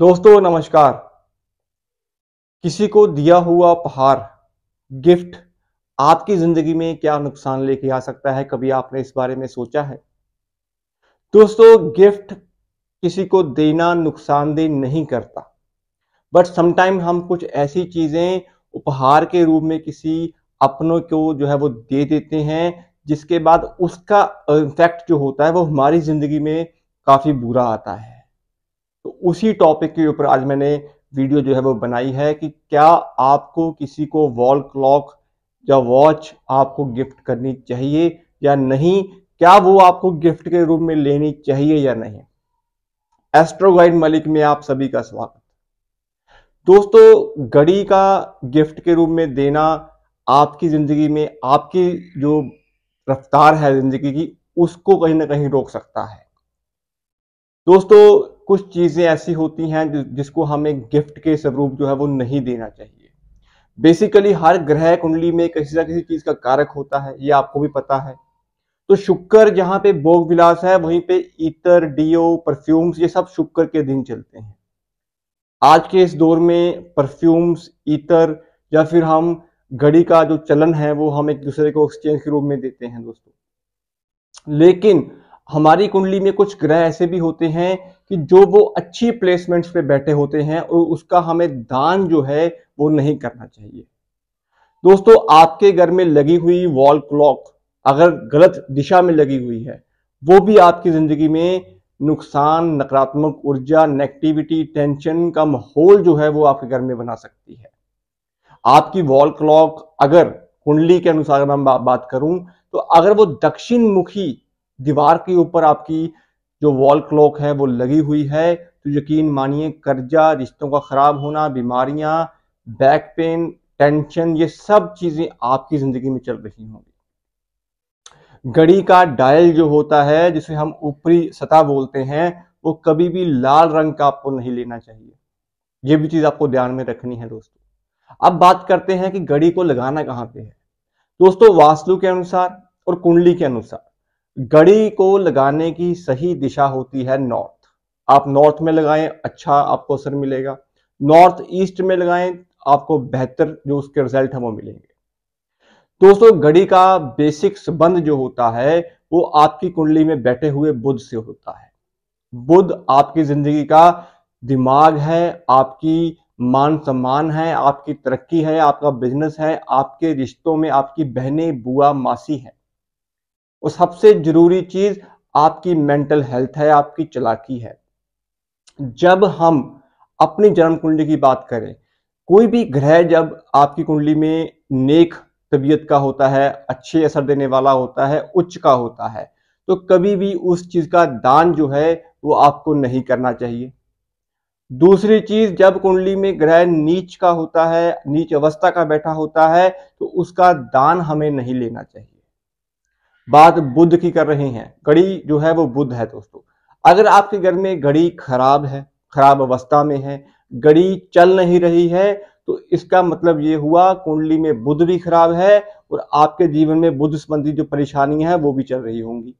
दोस्तों, नमस्कार। किसी को दिया हुआ उपहार, गिफ्ट, आपकी ज़िंदगी में क्या नुकसान लेके आ सकता है, कभी आपने इस बारे में सोचा है? दोस्तों, गिफ्ट किसी को देना नुकसानदेह नहीं करता। बट समटाइम हम कुछ ऐसी चीज़ें उपहार के रूप में किसी अपनों को जो है वो दे देते हैं, जिसके बाद उसका इफ़ेक्ट जो होता है वो हमारी ज़िंदगी में काफ़ी बुरा आता है। तो उसी टॉपिक के ऊपर आज मैंने वीडियो जो है वो बनाई है कि क्या आपको किसी को वॉल क्लॉक या वॉच आपको गिफ्ट करनी चाहिए या नहीं? क्या वो आपको गिफ्ट के रूप में लेनी चाहिए या नहीं? एस्ट्रो गाइड मलिक में आप सभी का स्वागत। दोस्तों, घड़ी का गिफ्ट के रूप में देना आपकी ज़िंदगी में, आपकी जो रफ्तार है ज़िंदगी की, उसको कहीं ना कहीं रोक सकता है। दोस्तों, कुछ चीज़ें ऐसी होती हैं जिसको हमें गिफ्ट के स्वरूप जो है वो नहीं देना चाहिए। बेसिकली हर ग्रह कुंडली में किसी ना किसी चीज़ का कारक होता है, ये आपको भी पता है। तो शुक्र जहाँ पे भोग विलास है, वहीं पे इतर डीओ, परफ्यूम्स, ये सब शुक्र के दिन चलते हैं। आज के इस दौर में परफ्यूम्स इतर या फिर हम घड़ी का जो चलन है, वो हम एक दूसरे को एक्सचेंज के रूप में देते हैं दोस्तों। लेकिन हमारी कुंडली में कुछ ग्रह ऐसे भी होते हैं कि जो वो अच्छी प्लेसमेंट्स पे बैठे होते हैं और उसका हमें दान जो है, वो नहीं करना चाहिए। दोस्तों, आपके घर में लगी हुई वॉल क्लॉक अगर गलत दिशा में लगी हुई है, वो भी आपकी ज़िंदगी में नुकसान नकारात्मक ऊर्जा नेगेटिविटी टेंशन का माहौल जो है वो आपके घर में बना सकती है। आपकी वॉल क्लॉक अगर कुंडली के अनुसार मैं बा, बात करूँ तो अगर वो दक्षिण मुखी दीवार के ऊपर आपकी जो वॉल क्लॉक है वो लगी हुई है तो यकीन मानिए कर्जा रिश्तों का खराब होना बीमारियाँ बैक पेन टेंशन ये सब चीज़ें आपकी ज़िंदगी में चल रही होंगी। घड़ी का डायल जो होता है, जिसे हम ऊपरी सतह बोलते हैं, वो कभी भी लाल रंग का आपको नहीं लेना चाहिए। ये भी चीज़ आपको ध्यान में रखनी है दोस्तों। अब बात करते हैं कि घड़ी को लगाना कहाँ पे है। दोस्तों, वास्तु के अनुसार और कुंडली के अनुसार घड़ी को लगाने की सही दिशा होती है नॉर्थ। आप नॉर्थ में लगाएँ अच्छा आपको असर मिलेगा। नॉर्थ ईस्ट में लगाएँ, आपको बेहतर जो उसके रिज़ल्ट है वो मिलेंगे। दोस्तों, घड़ी का बेसिक संबंध जो होता है, वो आपकी कुंडली में बैठे हुए बुद्ध से होता है। बुद्ध आपकी ज़िंदगी का दिमाग है, आपकी मान सम्मान है, आपकी तरक्की है, आपका बिज़नेस है, आपके रिश्तों में आपकी बहनें, बुआ, मासी है। और सबसे ज़रूरी चीज़, आपकी मेंटल हेल्थ है, आपकी चलाकी है। जब हम अपनी जन्म कुंडली की बात करें, कोई भी ग्रह जब आपकी कुंडली में नेक तबीयत का होता है, अच्छे असर देने वाला होता है, उच्च का होता है। तो कभी भी उस चीज़ का दान जो है, वो आपको नहीं करना चाहिए। दूसरी चीज़, जब कुंडली में ग्रह नीच का होता है, नीच अवस्था का बैठा होता है तो उसका दान हमें नहीं लेना चाहिए। बात बुद्ध की कर रहे हैं। घड़ी जो है, वो बुद्ध है दोस्तों। अगर आपके घर में घड़ी खराब है, खराब अवस्था में है, घड़ी चल नहीं रही है तो इसका मतलब ये हुआ, कुंडली में बुद्ध भी खराब है और आपके जीवन में बुद्ध संबंधी जो परेशानियाँ हैं, वो भी चल रही होंगी।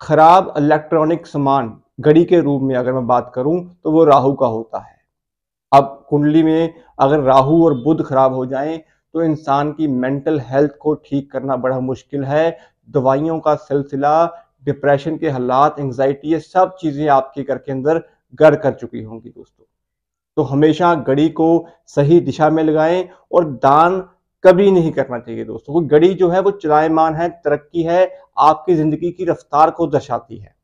खराब इलेक्ट्रॉनिक सामान घड़ी के रूप में अगर मैं बात करूँ तो वो राहु का होता है। अब कुंडली में अगर राहु और बुद्ध खराब हो जाएँ तो इंसान की मेंटल हेल्थ को ठीक करना बड़ा मुश्किल है। दवाइयों का सिलसिला डिप्रेशन के हालात एंजाइटी ये सब चीज़ें आपके घर के अंदर गढ़ कर चुकी होंगी दोस्तों। तो हमेशा घड़ी को सही दिशा में लगाएँ और दान कभी नहीं करना चाहिए दोस्तों। वो घड़ी जो है, वो चलायमान है, तरक्की है, आपकी ज़िंदगी की रफ्तार को दर्शाती है।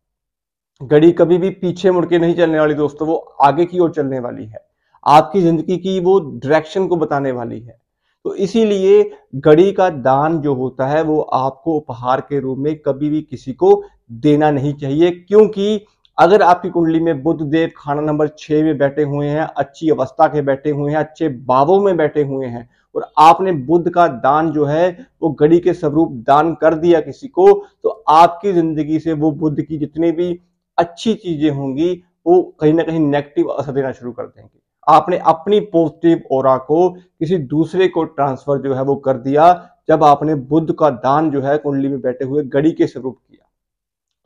घड़ी कभी भी पीछे मुड़ के नहीं चलने वाली दोस्तों, वो आगे की ओर चलने वाली है। आपकी ज़िंदगी की वो डायरेक्शन को बताने वाली है। तो इसीलिए घड़ी का दान जो होता है, वो आपको उपहार के रूप में कभी भी किसी को देना नहीं चाहिए, क्योंकि अगर आपकी कुंडली में बुद्ध देव खाना नंबर छह में बैठे हुए हैं, अच्छी अवस्था के बैठे हुए हैं, अच्छे भावों में बैठे हुए हैं, और आपने बुद्ध का दान जो है, वो घड़ी के स्वरूप दान कर दिया किसी को तो आपकी ज़िंदगी से वो बुद्ध की जितनी भी अच्छी चीज़ें होंगी, वो कहीं ना कहीं नेगेटिव असर देना शुरू कर देंगे। आपने अपनी पॉजिटिव ओरा को किसी दूसरे को ट्रांसफ़र जो है, वो कर दिया, जब आपने बुद्ध का दान जो है, कुंडली में बैठे हुए गड़ी के स्वरूप किया।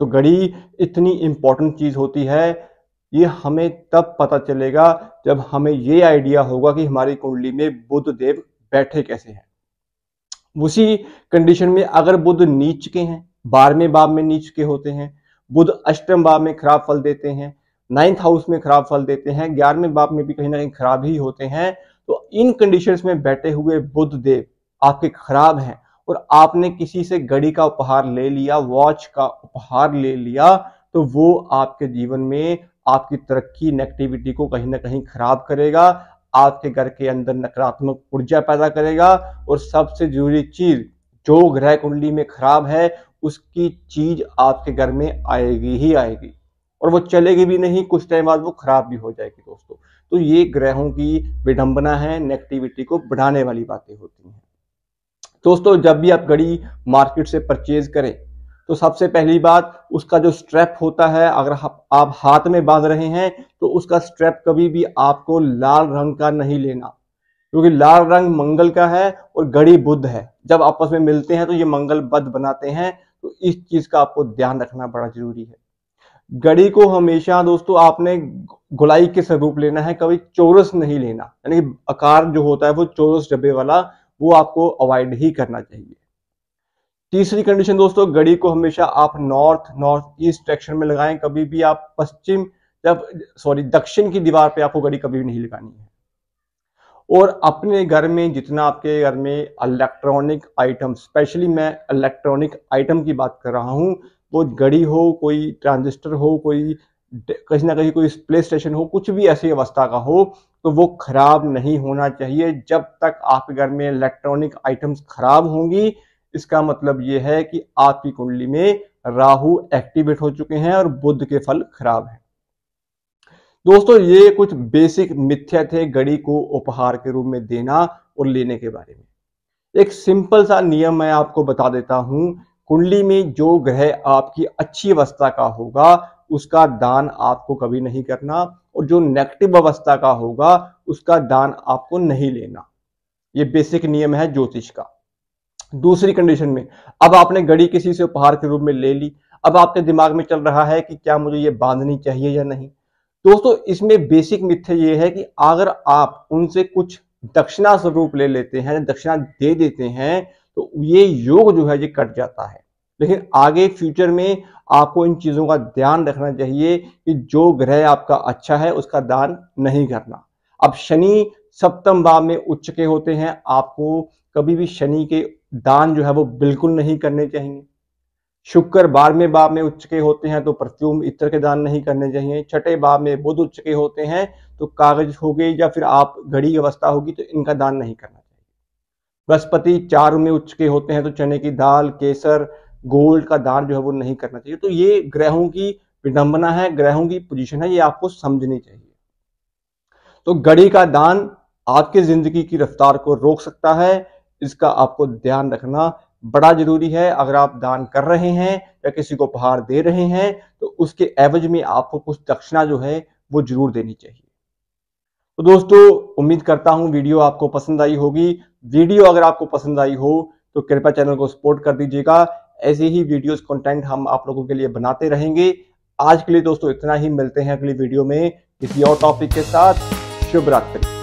तो गड़ी इतनी इंपॉर्टेंट चीज़ होती है, ये हमें तब पता चलेगा जब हमें ये आइडिया होगा कि हमारी कुंडली में बुद्ध देव बैठे कैसे हैं। उसी कंडीशन में अगर बुद्ध नीच के हैं, बारहवें भाव में नीच के होते हैं, बुद्ध अष्टम भाव में खराब फल देते हैं नाइन्थ हाउस में खराब फल देते हैं, ग्यारहवें भाव में भी कहीं ना कहीं खराब ही होते हैं तो इन कंडीशंस में बैठे हुए बुद्ध देव आपके खराब हैं। और आपने किसी से घड़ी का उपहार ले लिया, वॉच का उपहार ले लिया तो वो आपके जीवन में आपकी तरक्की, नेगेटिविटी को कहीं ना कहीं खराब करेगा, आपके घर के अंदर नकारात्मक ऊर्जा पैदा करेगा और सबसे ज़रूरी चीज़ जो ग्रह कुंडली में खराब है, उसकी चीज़ आपके घर में आएगी ही आएगी। और वो चलेगी भी नहीं, कुछ टाइम बाद वो खराब भी हो जाएगी दोस्तों। तो ये ग्रहों की विडंबना है, नेगेटिविटी को बढ़ाने वाली बातें होती हैं। दोस्तों, जब भी आप घड़ी मार्केट से परचेज करें तो सबसे पहली बात, उसका जो स्ट्रैप होता है, अगर आप हाथ में बाँध रहे हैं तो उसका स्ट्रैप कभी भी आपको लाल रंग का नहीं लेना। क्योंकि लाल रंग मंगल का है और घड़ी बुद्ध है। जब आपस में मिलते हैं तो ये मंगल बद बनाते हैं तो इस चीज़ का आपको ध्यान रखना बड़ा ज़रूरी है। घड़ी को हमेशा, दोस्तों, आपने गुलाई के स्वरूप लेना है? कभी चौरस नहीं लेना। यानी आकार जो होता है, वो चौरस डब्बे वाला वो आपको अवॉइड ही करना चाहिए। तीसरी कंडीशन दोस्तों घड़ी को हमेशा आप नॉर्थ नॉर्थ ईस्ट डायरेक्शन में लगाएँ। कभी भी आप पश्चिम, जब सॉरी दक्षिण की दीवार पे आपको घड़ी कभी भी नहीं लगानी है। और अपने घर में जितना आपके घर में इलेक्ट्रॉनिक आइटम स्पेशली मैं इलेक्ट्रॉनिक आइटम की बात कर रहा हूँ, वो घड़ी हो, कोई ट्रांजिस्टर हो, कोई कहीं ना कहीं कोई प्ले स्टेशन हो, कुछ भी ऐसी अवस्था का हो तो वो खराब नहीं होना चाहिए। जब तक आपके घर में इलेक्ट्रॉनिक आइटम्स खराब होंगी, इसका मतलब ये है कि आपकी कुंडली में राहु एक्टिवेट हो चुके हैं और बुद्ध के फल खराब हैं। दोस्तों, ये कुछ बेसिक मिथ्या थे घड़ी को उपहार के रूप में देना और लेने के बारे में। एक सिंपल सा नियम मैं आपको बता देता हूँ, कुंडली में जो ग्रह आपकी अच्छी अवस्था का होगा उसका दान आपको कभी नहीं करना और जो नेगेटिव अवस्था का होगा, उसका दान आपको नहीं लेना। ये बेसिक नियम है ज्योतिष का। दूसरी कंडीशन में, अब आपने घड़ी किसी से उपहार के रूप में ले ली, अब आपके दिमाग में चल रहा है कि क्या मुझे ये बांधनी चाहिए या नहीं? दोस्तों, इसमें बेसिक मिथ्य ये है कि अगर आप उनसे कुछ दक्षिणा स्वरूप ले लेते हैं, दक्षिणा दे देते हैं तो ये योग जो है, ये कट जाता है। लेकिन आगे फ्यूचर में आपको इन चीज़ों का ध्यान रखना चाहिए कि जो ग्रह आपका अच्छा है, उसका दान नहीं करना। अब शनि सप्तम भाव में उच्च के होते हैं, आपको कभी भी शनि के दान जो है वो बिल्कुल नहीं करने चाहिए। शुक्र बारहवें भाव में उच्च के होते हैं तो परफ्यूम इत्र के दान नहीं करने चाहिए। छठे भाव में बुध उच्च के होते हैं तो कागज़ हो गए या फिर आप घड़ी अवस्था होगी तो इनका दान नहीं करना चाहिए। बृहस्पति चार में उच्च के होते हैं तो चने की दाल, केसर गोल्ड का दान जो है वो नहीं करना चाहिए। तो ये ग्रहों की विडंबना है, ग्रहों की पोजीशन है, ये आपको समझनी चाहिए। तो घड़ी का दान आपकी ज़िंदगी की रफ्तार को रोक सकता है, इसका आपको ध्यान रखना बड़ा ज़रूरी है। अगर आप दान कर रहे हैं या किसी को उपहार दे रहे हैं तो उसके एवज में आपको कुछ दक्षिणा जो है वो ज़रूर देनी चाहिए। तो दोस्तों, उम्मीद करता हूँ वीडियो आपको पसंद आई होगी। वीडियो अगर आपको पसंद आई हो तो कृपया चैनल को सपोर्ट कर दीजिएगा। ऐसे ही वीडियोस कंटेंट हम आप लोगों के लिए बनाते रहेंगे। आज के लिए दोस्तों इतना ही। मिलते हैं अगली वीडियो में किसी और टॉपिक के साथ। शुभ रात्रि।